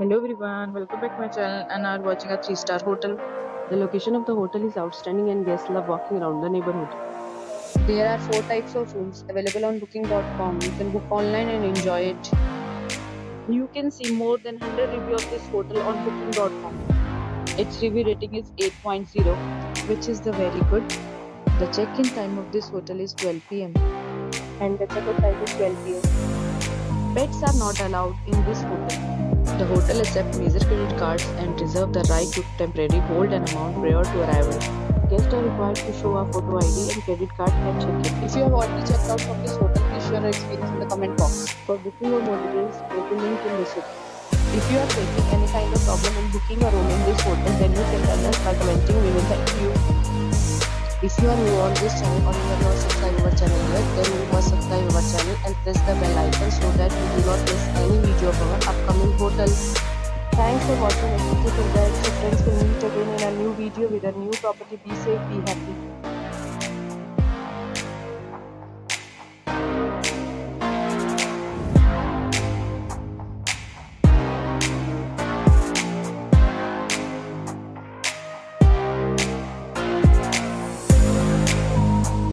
Hello everyone, welcome back to my channel and are watching a 3-star hotel. The location of the hotel is outstanding and guests love walking around the neighborhood. There are four types of rooms available on booking.com. You can book online and enjoy it. You can see more than 100 reviews of this hotel on booking.com. Its review rating is 8.0 which is the very good. The check-in time of this hotel is 12 pm and the check-out time is 12 pm. Pets are not allowed in this hotel. The hotel accepts major credit cards and reserve the right to temporarily hold an amount prior to arrival. Guests are required to show a photo ID and credit card at check-in. If you have already checked out from this hotel, please share your experience in the comment box. For booking or more details, go to link in this video. If you are facing any kind of problem in booking a room in this hotel, then you can tell us by commenting. We will help you. If you are new on this channel or you have not subscribed our channel yet, then you must subscribe our channel and press the bell icon so that you do not miss video of our upcoming hotel. Thanks for watching feel that so friends will meet again in a new video with a new property. Be safe, be happy.